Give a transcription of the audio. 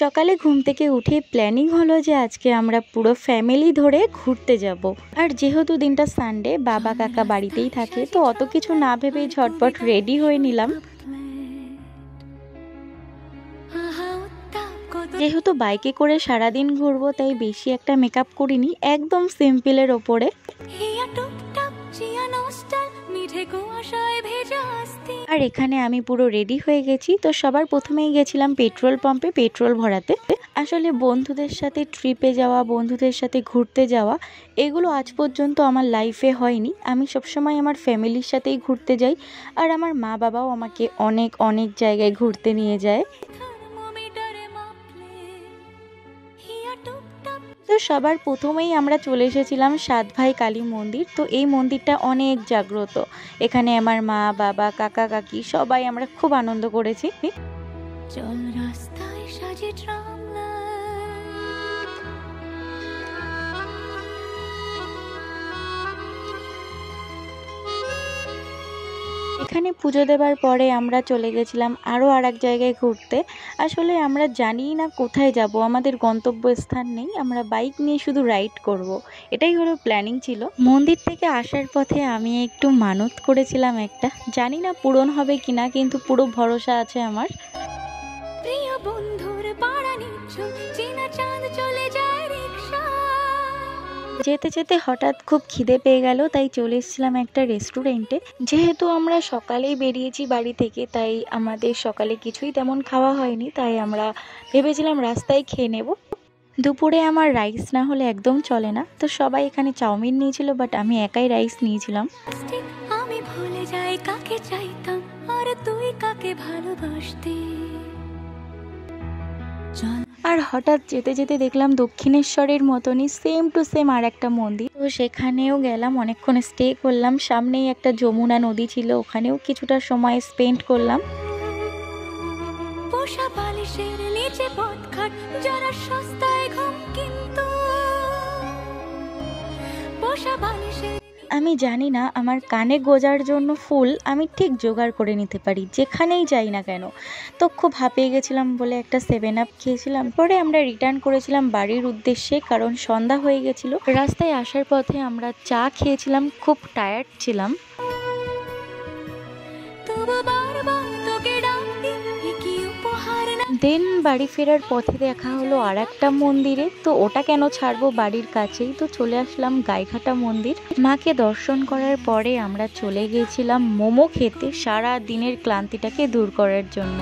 সকালে ঘুম থেকে উঠে প্ল্যানিং হলো যে আজকে আমরা পুরো ফ্যামিলি ধরে ঘুরতে যাব। আর যেহেতু দিনটা সানডে বাবা কাকা বাড়িতেই থাকে, তো অত কিছু না ভেবেই ঝটপট রেডি হয়ে নিলাম। যেহেতু বাইকে করে সারাদিন ঘুরবো, তাই বেশি একটা মেকআপ করিনি, একদম সিম্পলের ওপরে। আর এখানে আমি পুরো রেডি হয়ে গেছি। তো সবার প্রথমেই গেছিলাম পেট্রোল পাম্পে পেট্রোল ভরাতে। আসলে বন্ধুদের সাথে ট্রিপে যাওয়া বন্ধুদের সাথে ঘুরতে যাওয়া এগুলো আজ পর্যন্ত আমার লাইফে হয়নি। আমি সবসময় আমার ফ্যামিলির সাথেই ঘুরতে যাই। আর আমার মা বাবাও আমাকে অনেক অনেক জায়গায় ঘুরতে নিয়ে যায়। তো সবার প্রথমেই আমরা চলে এসেছিলাম সাত ভাই কালী মন্দির। তো এই মন্দিরটা অনেক জাগ্রত। এখানে আমার মা, বাবা, কাকা, কাকি সবাই আমরা খুব আনন্দ করেছি। চল রাস্তায় সাজে এখানে পুজো দেবার পরে আমরা চলে গেছিলাম আরও আর এক জায়গায় ঘুরতে। আসলে আমরা জানিই না কোথায় যাব, আমাদের গন্তব্যস্থান নেই, আমরা বাইক নিয়ে শুধু রাইড করব। এটাই হলো প্ল্যানিং ছিল। মন্দির থেকে আসার পথে আমি একটু মানত করেছিলাম একটা। জানি না পূরণ হবে কিনা, কিন্তু পুরো ভরসা আছে আমার। প্রিয় বন্ধুর চলে যেতে যেতে হঠাৎ খুব খিদে পেয়ে গেল, তাই চলে এসেছিলাম একটা রেস্টুরেন্টে যেহেতু আমরা সকালেই বেরিয়েছি বাড়ি থেকে, তাই আমাদের সকালে কিছুই তেমন খাওয়া হয়নি, তাই আমরা ভেবেছিলাম রাস্তায় খেয়ে নেব। দুপুরে আমার রাইস না হলে একদম চলে না। তো সবাই এখানে চাউমিন নিয়েছিল বাট আমি একাই রাইস নিয়েছিলাম। আমি ভুলে যাই কাকে চাইতাম, আর তুই কাকে ভালোবাসতি আর হঠাৎ যেতে যেতে দেখলাম দক্ষিণেশ্বরের মতনই সেম টু সেম আর একটা মন্দির। তো সেখানেও গেলাম, অনেকক্ষণ স্টে করলাম। সামনেই একটা যমুনা নদী ছিল, ওখানেও কিছুটা সময় স্পেন্ড করলাম। সস্তায় ঘুম কিন্তু। বালিশের আমি জানি না, আমার কানে গোজার জন্য ফুল আমি ঠিক জোগাড় করে নিতে পারি, যেখানেই যাই না কেন। তো খুব হাঁপিয়ে গেছিলাম বলে একটা সেভেন আপ খেয়েছিলাম। পরে আমরা রিটার্ন করেছিলাম বাড়ির উদ্দেশ্যে, কারণ সন্ধ্যা হয়ে গেছিল। রাস্তায় আসার পথে আমরা চা খেয়েছিলাম, খুব টায়ার্ড ছিলাম। তবু বারবার দেন বাড়ি ফেরার পথে দেখা হলো আর একটা মন্দিরে। তো ওটা কেন ছাড়বো বাড়ির কাছেই? তো চলে আসলাম গাইঘাটা মন্দির। মাকে দর্শন করার পরে আমরা চলে গিয়েছিলাম মোমো খেতে সারা দিনের ক্লান্তিটাকে দূর করার জন্য।